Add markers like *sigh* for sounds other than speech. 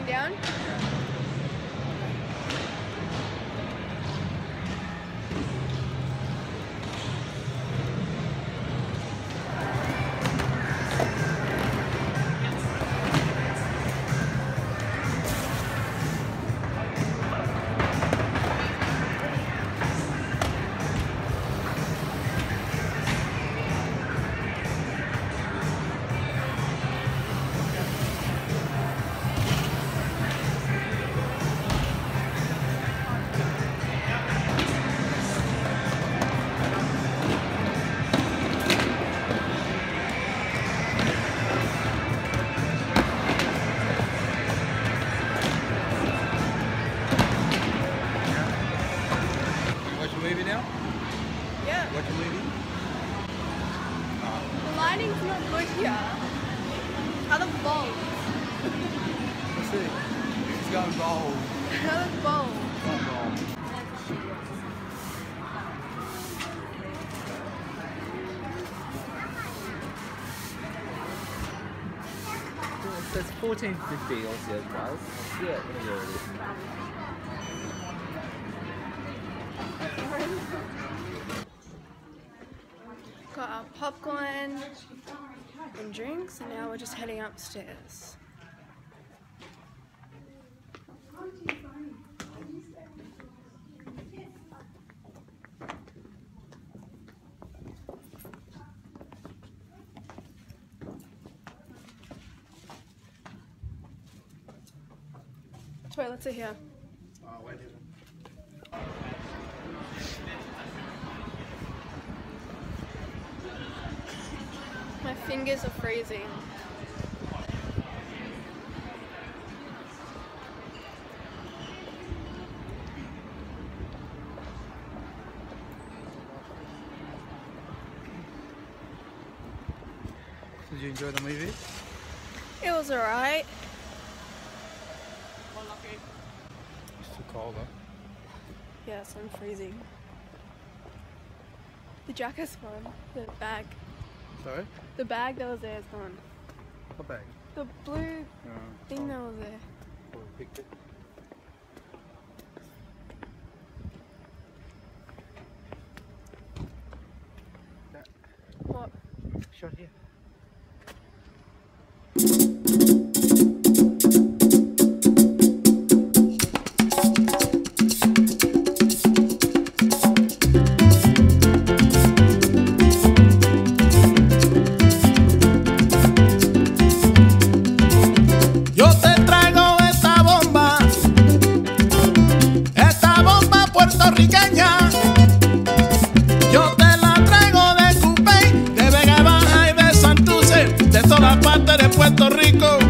going down? Lighting's not good here. How the bulbs? Let's see. It's going bold. How the bulbs? Going bold. It says 1450 Aussie *laughs* price. Yeah, let me go with it. Got our popcorn and drinks, and now we're just heading upstairs. Toilets are here. Oh, fingers are freezing. Did you enjoy the movie? It was alright. It's too cold, huh? Yes, I'm freezing. The jacket's gone. The bag. Sorry? The bag that was there is gone. What bag? The blue thing that was there. oh, we picked it. What? Shot here. Yo te la traigo de Cupey, de Vega Baja y de Santurce, de todas partes de Puerto Rico.